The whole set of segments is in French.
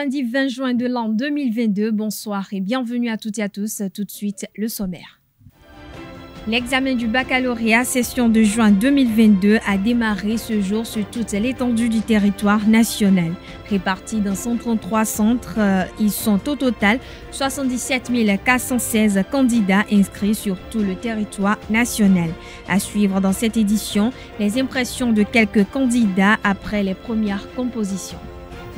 Lundi 20 juin de l'an 2022, bonsoir et bienvenue à toutes et à tous. Tout de suite, le sommaire. L'examen du baccalauréat session de juin 2022 a démarré ce jour sur toute l'étendue du territoire national. Répartis dans 133 centres, euh, ils sont au total 77 416 candidats inscrits sur tout le territoire national. À suivre dans cette édition, les impressions de quelques candidats après les premières compositions.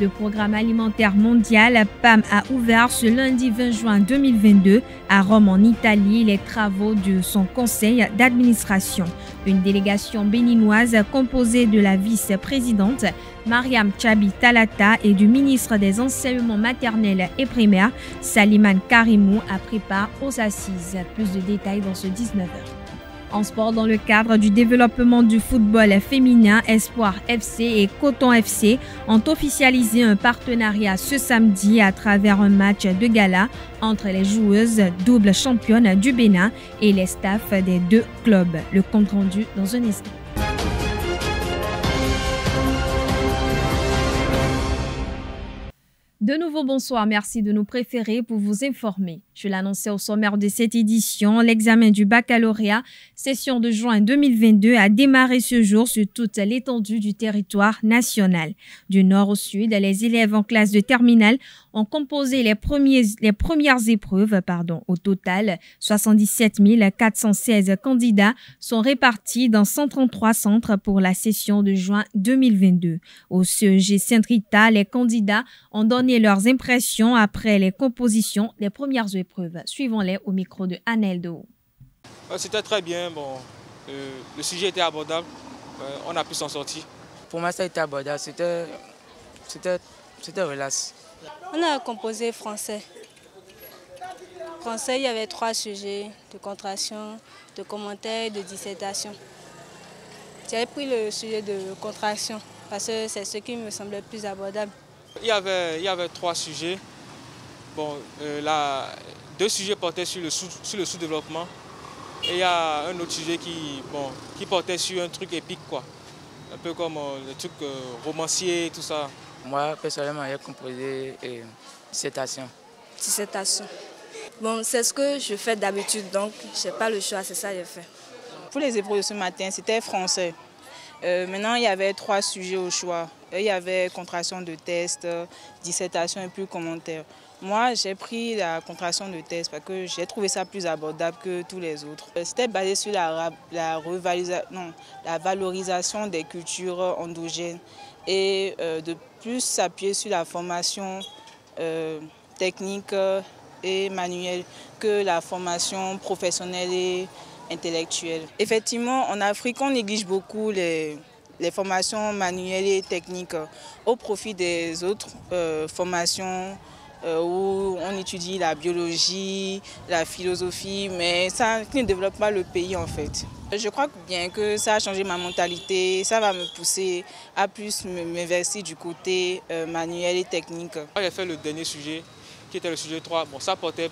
Le programme alimentaire mondial PAM a ouvert ce lundi 20 juin 2022 à Rome en Italie les travaux de son conseil d'administration. Une délégation béninoise composée de la vice-présidente Mariam Chabi Talata et du ministre des Enseignements maternels et primaires Saliman Karimou a pris part aux assises. Plus de détails dans ce 19h. En sport, dans le cadre du développement du football féminin, Espoir FC et Coton FC ont officialisé un partenariat ce samedi à travers un match de gala entre les joueuses double championnes du Bénin et les staffs des deux clubs. Le compte rendu dans un instant. De nouveau, bonsoir. Merci de nous préférer pour vous informer. Je l'annonçais au sommaire de cette édition. L'examen du baccalauréat, session de juin 2022, a démarré ce jour sur toute l'étendue du territoire national. Du nord au sud, les élèves en classe de terminale ont composé les, premières épreuves. Pardon. Au total, 77 416 candidats sont répartis dans 133 centres pour la session de juin 2022. Au CEG Saint-Rita, les candidats ont donné leurs impressions après les compositions des premières épreuves. Suivons-les au micro de Anel Do. C'était très bien. Bon, euh, le sujet était abordable. Euh, on a pu s'en sortir. Pour moi, ça a été abordable. C'était, c'était, c'était relax. On a composé français. Français, il y avait trois sujets de contraction, de commentaires et de dissertation. J'avais pris le sujet de contraction parce que c'est ce qui me semblait le plus abordable. Il y avait, il y avait trois sujets. Bon, euh, deux sujets portaient sur le sous-développement. et il y a un autre sujet qui, bon, qui portait sur un truc épique, quoi. Un peu comme euh, le truc euh, romancier, tout ça. Moi, personnellement, j'ai composé une dissertation. Dissertation. Bon, c'est ce que je fais d'habitude, donc je n'ai pas le choix, c'est ça que j'ai fait. Pour les épreuves de ce matin, c'était français. maintenant, il y avait trois sujets au choix. Il y avait contraction de test, dissertation et plus commentaire. Moi, j'ai pris la contraction de test parce que j'ai trouvé ça plus abordable que tous les autres. C'était basé sur la, la, valorisation des cultures endogènes et euh, de plus s'appuyer sur la formation euh, technique et manuelle que la formation professionnelle et intellectuelle. Effectivement, en Afrique, on néglige beaucoup les, les formations manuelles et techniques au profit des autres euh, formations euh, où on étudie la biologie, la philosophie, mais ça ne développe pas le pays en fait. Je crois bien que ça a changé ma mentalité, ça va me pousser à plus m'investir du côté euh, manuel et technique. J'ai fait le dernier sujet, qui était le sujet 3. Bon, ça portait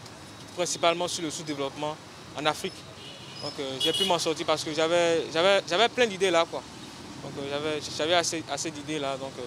principalement sur le sous-développement en Afrique. Donc j'ai pu m'en sortir parce que j'avais plein d'idées là. Quoi. Donc euh, j'avais assez, assez d'idées là, donc euh,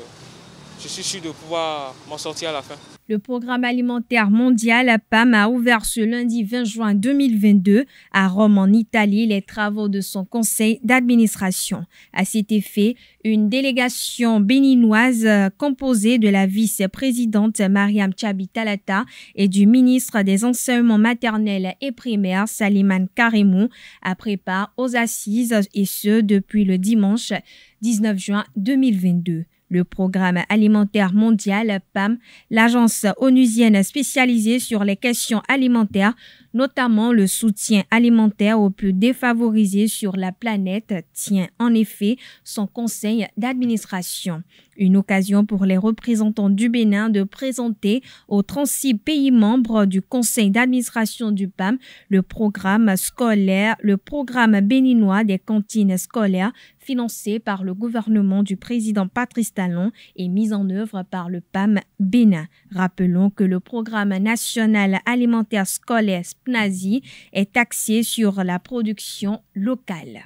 je suis sûr de pouvoir m'en sortir à la fin. Le programme alimentaire mondial PAM a ouvert ce lundi 20 juin 2022 à Rome en Italie les travaux de son conseil d'administration. À cet effet, une délégation béninoise euh, composée de la vice-présidente Mariam Chabitalata et du ministre des enseignements maternels et primaires Saliman Karimou a pris part aux assises et ce depuis le dimanche 19 juin 2022 le Programme alimentaire mondial PAM, l'agence onusienne spécialisée sur les questions alimentaires, notamment le soutien alimentaire aux plus défavorisés sur la planète, tient en effet son conseil d'administration. Une occasion pour les représentants du Bénin de présenter aux 36 pays membres du conseil d'administration du PAM le programme scolaire, le programme béninois des cantines scolaires financé par le gouvernement du président Patrice Talon et mis en œuvre par le PAM Bénin. Rappelons que le programme national alimentaire scolaire SPNAZI est axé sur la production locale.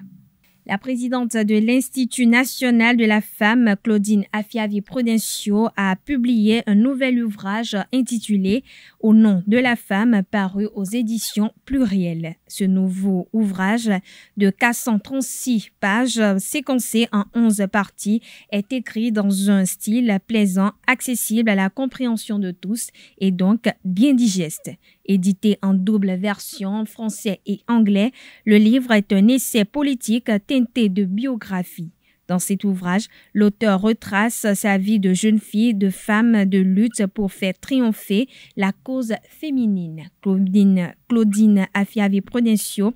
La présidente de l'Institut national de la femme, Claudine Afiavi Prudencio, a publié un nouvel ouvrage intitulé Au nom de la femme, paru aux éditions plurielles. Ce nouveau ouvrage de 436 pages, séquencé en 11 parties, est écrit dans un style plaisant, accessible à la compréhension de tous et donc bien digeste. Édité en double version français et anglais, le livre est un essai politique teinté de biographie. Dans cet ouvrage, l'auteur retrace sa vie de jeune fille, de femme de lutte pour faire triompher la cause féminine. Claudine, Claudine Afiavi Prudencio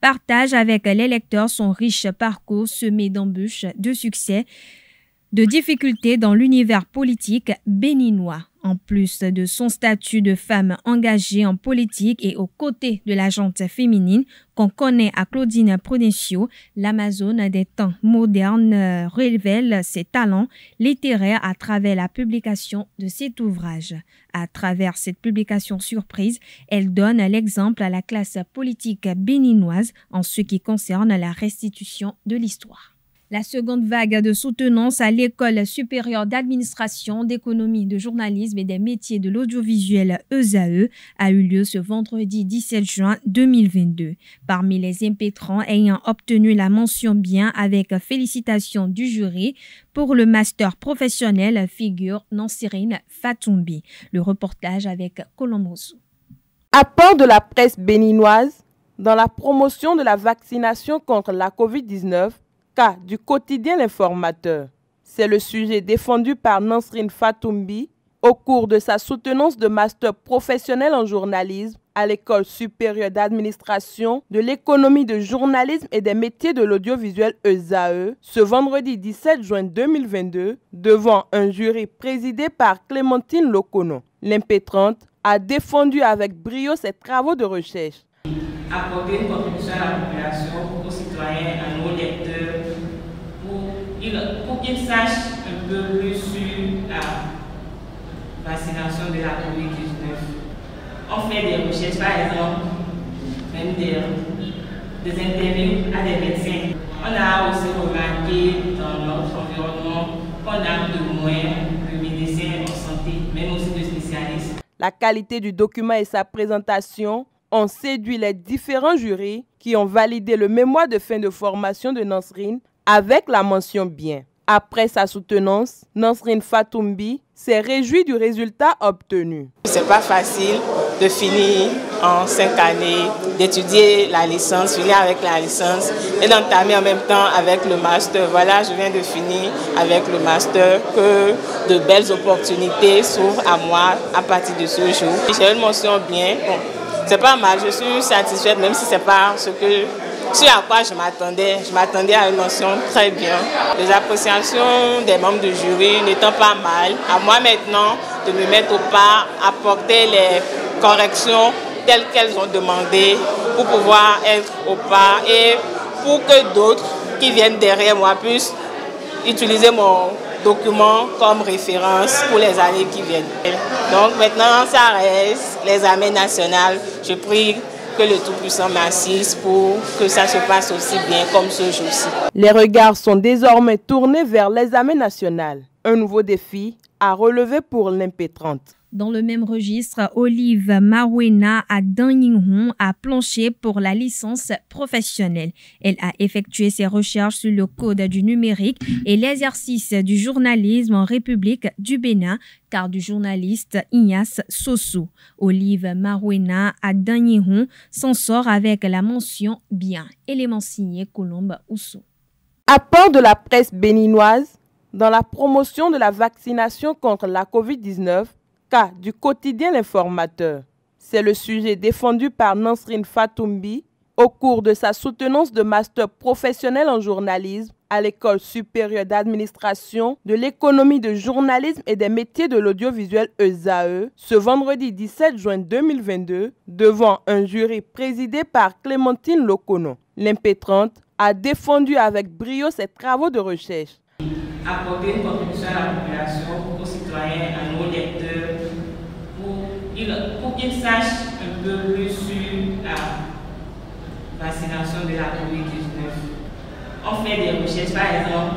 partage avec les lecteurs son riche parcours semé d'embûches, de succès, de difficultés dans l'univers politique béninois. En plus de son statut de femme engagée en politique et aux côtés de la féminine qu'on connaît à Claudine Prudencio, l'Amazone des temps modernes révèle ses talents littéraires à travers la publication de cet ouvrage. À travers cette publication surprise, elle donne l'exemple à la classe politique béninoise en ce qui concerne la restitution de l'histoire. La seconde vague de soutenance à l'École supérieure d'administration, d'économie, de journalisme et des métiers de l'audiovisuel ESAE a eu lieu ce vendredi 17 juin 2022. Parmi les impétrants ayant obtenu la mention bien avec félicitations du jury, pour le master professionnel figure Nansirine Fatoumbi. Le reportage avec Colomboso. Apport de la presse béninoise dans la promotion de la vaccination contre la COVID-19 cas du quotidien L'Informateur. C'est le sujet défendu par Nansrine Fatoumbi au cours de sa soutenance de master professionnel en journalisme à l'École supérieure d'administration de l'économie de journalisme et des métiers de l'audiovisuel ESAE ce vendredi 17 juin 2022 devant un jury présidé par Clémentine Locono. L'impétrante a défendu avec brio ses travaux de recherche. Apporter une contribution à la population, aux citoyens, à nos pour qu'ils sachent un peu plus sur la vaccination de la COVID-19. On fait des recherches, par exemple, même des, interviews à des médecins. On a aussi remarqué dans notre environnement qu'on a de moins de médecins en santé, même aussi de spécialistes. La qualité du document et sa présentation ont séduit les différents jurys qui ont validé le mémoire de fin de formation de Nansrine avec la mention bien. Après sa soutenance, Nansrine Fatoumbi s'est réjoui du résultat obtenu. C'est pas facile de finir en cinq années, d'étudier la licence, finir avec la licence et d'entamer en même temps avec le master. Voilà, je viens de finir avec le master, que de belles opportunités s'ouvrent à moi à partir de ce jour. J'ai une mention bien. Bon, c'est pas mal, je suis satisfaite même si c'est pas ce que ce à quoi je m'attendais, je m'attendais à une notion très bien. Les appréciations des membres du jury n'étant pas mal, à moi maintenant de me mettre au pas, apporter les corrections telles qu'elles ont demandé pour pouvoir être au pas et pour que d'autres qui viennent derrière moi puissent utiliser mon document comme référence pour les années qui viennent. Donc maintenant, ça reste les armées nationales. Je prie que le Tout-Puissant m'assiste pour que ça se passe aussi bien comme ce jour-ci. Les regards sont désormais tournés vers l'examen national. Un nouveau défi à relever pour l'impétrante. Dans le même registre, Olive Marouena à a planché pour la licence professionnelle. Elle a effectué ses recherches sur le code du numérique et l'exercice du journalisme en République du Bénin, car du journaliste Ignace Soso. Olive Marouena à s'en sort avec la mention bien. Élément signé Colombe Ousso. Apport de la presse béninoise dans la promotion de la vaccination contre la COVID-19 du quotidien L'Informateur. C'est le sujet défendu par Nansrine Fatoumbi au cours de sa soutenance de master professionnel en journalisme à l'École supérieure d'administration de l'économie de journalisme et des métiers de l'audiovisuel ESAE ce vendredi 17 juin 2022 devant un jury présidé par Clémentine Locono. L'impétrante a défendu avec brio ses travaux de recherche. Apporter une contribution à la population, aux citoyens, à qu'ils sachent un peu plus sur la vaccination de la COVID-19. on fait des recherches, par exemple,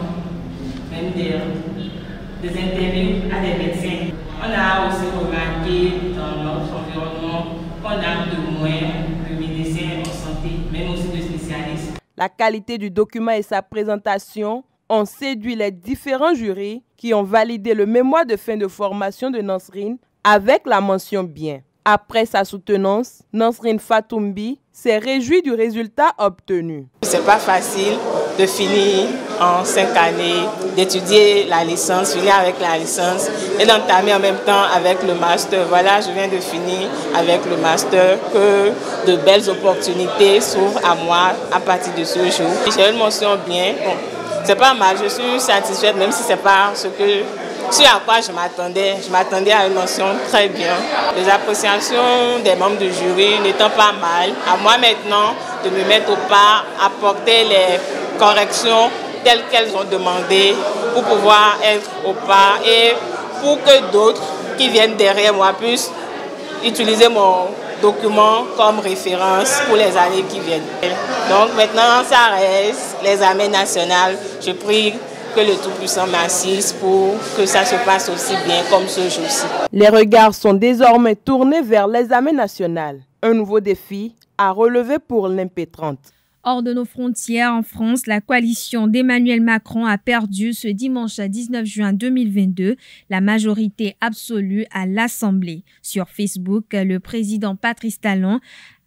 même des, interviews à des médecins. On a aussi remarqué dans notre environnement qu'on a de moins de médecins en santé, même aussi de spécialistes. La qualité du document et sa présentation ont séduit les différents jurys qui ont validé le mémoire de fin de formation de Nasrin avec la mention bien. Après sa soutenance, Nasrin Fatoumbi s'est réjoui du résultat obtenu. C'est pas facile de finir en cinq années, d'étudier la licence, finir avec la licence et d'entamer en même temps avec le master. Voilà, je viens de finir avec le master, que de belles opportunités s'ouvrent à moi à partir de ce jour. J'ai une mention bien. Bon, c'est pas mal, je suis satisfaite même si c'est pas ce que ce à quoi je m'attendais. Je m'attendais à une notion très bien. Les appréciations des membres du jury n'étant pas mal, à moi maintenant de me mettre au pas, apporter les corrections telles qu'elles ont demandé pour pouvoir être au pas et pour que d'autres qui viennent derrière moi puissent utiliser mon document comme référence pour les années qui viennent. Donc maintenant, ça reste l'examen national. Je prie que le Tout-Puissant m'assiste pour que ça se passe aussi bien comme ce jour-ci. Les regards sont désormais tournés vers l'examen national. Un nouveau défi à relever pour l'impétrante. Hors de nos frontières, en France, la coalition d'Emmanuel Macron a perdu ce dimanche 19 juin 2022 la majorité absolue à l'Assemblée. Sur Facebook, le président Patrice Talon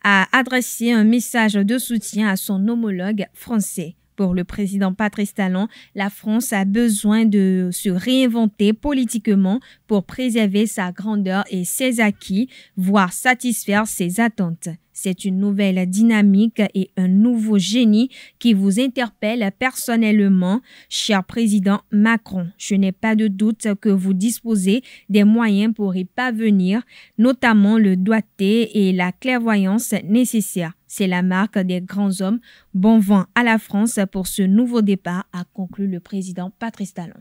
a adressé un message de soutien à son homologue français. Pour le président Patrice Talon, la France a besoin de se réinventer politiquement pour préserver sa grandeur et ses acquis, voire satisfaire ses attentes. C'est une nouvelle dynamique et un nouveau génie qui vous interpelle personnellement, cher président Macron. Je n'ai pas de doute que vous disposez des moyens pour y parvenir, notamment le doigté et la clairvoyance nécessaires. C'est la marque des grands hommes. Bon vent à la France pour ce nouveau départ, a conclu le président Patrice Talon.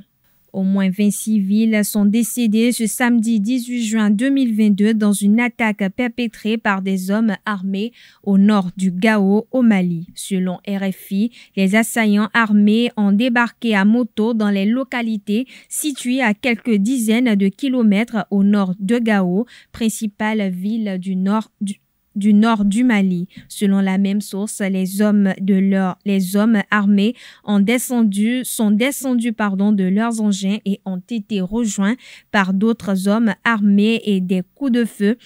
Au moins 20 civils sont décédés ce samedi 18 juin 2022 dans une attaque perpétrée par des hommes armés au nord du Gao au Mali. Selon RFI, les assaillants armés ont débarqué à moto dans les localités situées à quelques dizaines de kilomètres au nord de Gao, principale ville du nord du du nord du Mali. Selon la même source, les hommes armés sont descendus, de leurs engins et ont été rejoints par d'autres hommes armés et des coups de feu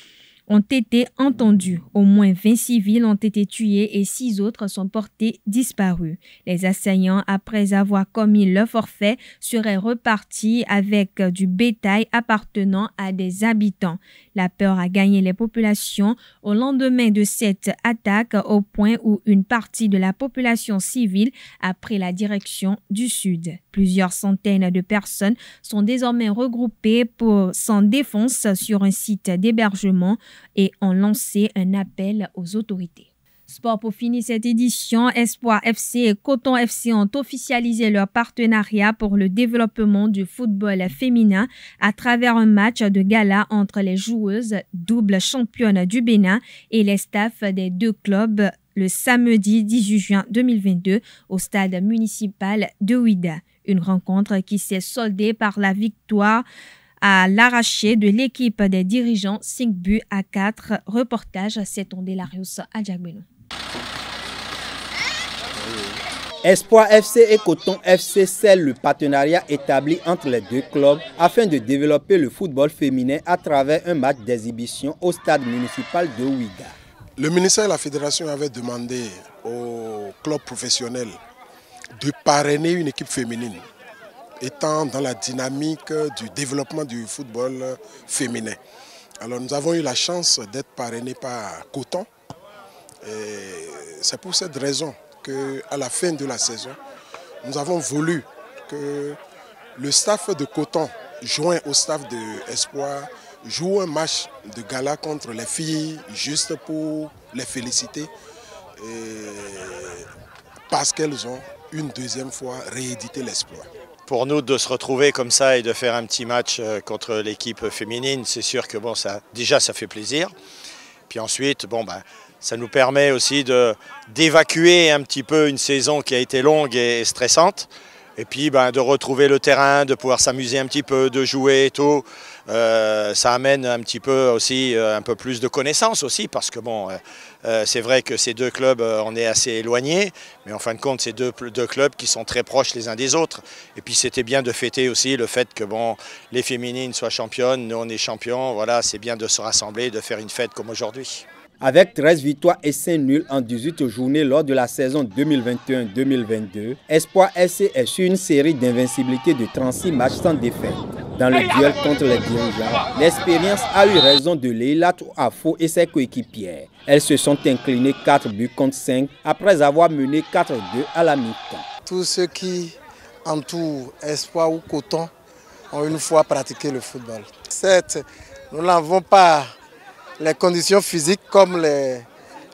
ont été entendus. Au moins 20 civils ont été tués et 6 autres sont portés disparus. Les assaillants, après avoir commis le forfait, seraient repartis avec du bétail appartenant à des habitants. La peur a gagné les populations au lendemain de cette attaque au point où une partie de la population civile a pris la direction du sud. Plusieurs centaines de personnes sont désormais regroupées pour sans défense sur un site d'hébergement et ont lancé un appel aux autorités. Sport pour finir cette édition, Espoir FC et Coton FC ont officialisé leur partenariat pour le développement du football féminin à travers un match de gala entre les joueuses double championnes du Bénin et les staffs des deux clubs le samedi 18 juin 2022 au stade municipal de Ouida. Une rencontre qui s'est soldée par la victoire à l'arraché de l'équipe des dirigeants 5 buts à 4. Reportage, c'est Larius Adjagbeno. Espoir FC et Coton FC scellent le partenariat établi entre les deux clubs afin de développer le football féminin à travers un match d'exhibition au stade municipal de Ouiga. Le ministère et la fédération avaient demandé aux clubs professionnels de parrainer une équipe féminine, étant dans la dynamique du développement du football féminin. Alors nous avons eu la chance d'être parrainés par Coton. C'est pour cette raison qu'à la fin de la saison, nous avons voulu que le staff de Coton, joint au staff de Espoir, joue un match de gala contre les filles, juste pour les féliciter, parce qu'elles ont une deuxième fois réédité l'espoir. Pour nous de se retrouver comme ça et de faire un petit match euh, contre l'équipe féminine, c'est sûr que bon, ça, déjà ça fait plaisir. Puis ensuite, bon, ben, ça nous permet aussi d'évacuer un petit peu une saison qui a été longue et stressante. Et puis ben, de retrouver le terrain, de pouvoir s'amuser un petit peu, de jouer et tout. Euh, ça amène un petit peu aussi euh, un peu plus de connaissances aussi parce que bon, euh, c'est vrai que ces deux clubs, on est assez éloignés, mais en fin de compte, c'est deux, deux, clubs qui sont très proches les uns des autres. Et puis c'était bien de fêter aussi le fait que bon, les féminines soient championnes, nous on est champions. Voilà, c'est bien de se rassembler, de faire une fête comme aujourd'hui. Avec 13 victoires et 5 nuls en 18 journées lors de la saison 2021-2022, Espoir FC est sur une série d'invincibilité de 36 matchs sans défaite. Dans le duel contre les dirigeants, l'expérience a eu raison de Leila Afo et ses coéquipières. Elles se sont inclinées 4 buts contre 5 après avoir mené 4-2 à la mi-temps. Tous ceux qui entourent Espoir ou Coton ont une fois pratiqué le football. Certes, nous n'avons pas les conditions physiques comme les,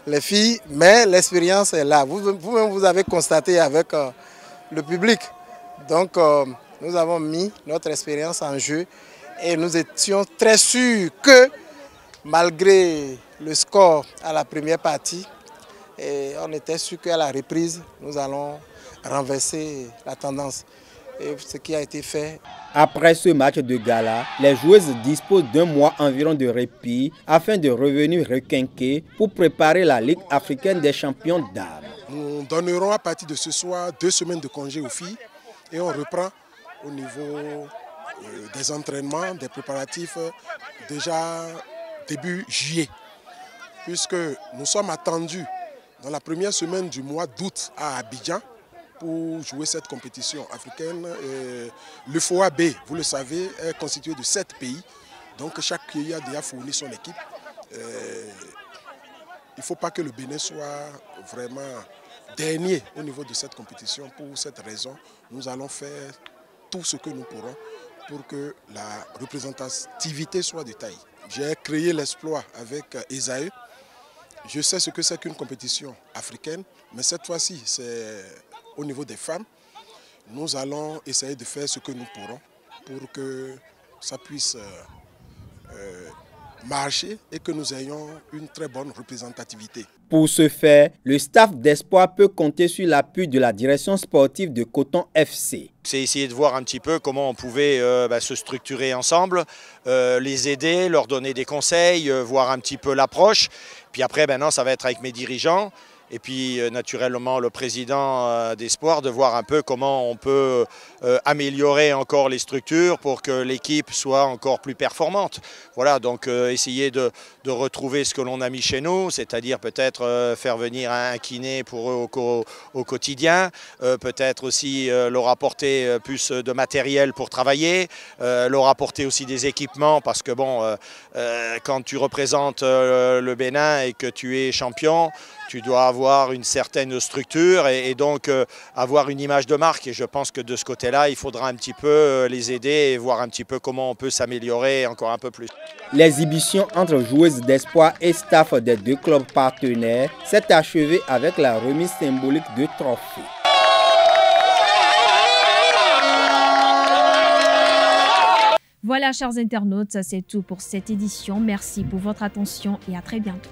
les filles, mais l'expérience est là. Vous-même, vous, avez constaté avec euh, le public. Donc, euh, nous avons mis notre expérience en jeu et nous étions très sûrs que malgré le score à la première partie, et on était sûr qu'à la reprise, nous allons renverser la tendance. Et ce qui a été fait après ce match de gala, les joueuses disposent d'un mois environ de répit afin de revenir requinquer pour préparer la Ligue africaine des champions d'âme. Nous donnerons à partir de ce soir deux semaines de congé aux filles et on reprend au niveau euh, des entraînements, des préparatifs déjà début juillet. Puisque nous sommes attendus dans la première semaine du mois d'août à Abidjan pour jouer cette compétition africaine. le FOA B, vous le savez, est constitué de sept pays. Donc chaque pays a déjà fourni son équipe. Il ne faut pas que le Bénin soit vraiment dernier au niveau de cette compétition. Pour cette raison, nous allons faire tout ce que nous pourrons pour que la représentativité soit de taille. J'ai créé l'exploit avec Esaü. Je sais ce que c'est qu'une compétition africaine, mais cette fois-ci, c'est au niveau des femmes, nous allons essayer de faire ce que nous pourrons pour que ça puisse euh, euh, marcher et que nous ayons une très bonne représentativité. Pour ce faire, le staff d'Espoir peut compter sur l'appui de la direction sportive de Coton FC. C'est essayer de voir un petit peu comment on pouvait euh, bah, se structurer ensemble, les aider, leur donner des conseils, voir un petit peu l'approche. Puis après, maintenant, ça va être avec mes dirigeants et puis euh, naturellement le président euh, d'Espoir de voir un peu comment on peut euh, améliorer encore les structures pour que l'équipe soit encore plus performante. Voilà, donc essayer de, retrouver ce que l'on a mis chez nous, c'est-à-dire peut-être faire venir un kiné pour eux au, quotidien, peut-être aussi leur apporter plus de matériel pour travailler, leur apporter aussi des équipements parce que bon, quand tu représentes le Bénin et que tu es champion, tu dois avoir une certaine structure et, donc euh, avoir une image de marque. Et je pense que de ce côté-là, il faudra un petit peu euh, les aider et voir un petit peu comment on peut s'améliorer encore un peu plus. L'exhibition entre joueuses d'espoir et staff des deux clubs partenaires s'est achevée avec la remise symbolique de trophées. Voilà, chers internautes, c'est tout pour cette édition. Merci pour votre attention et à très bientôt.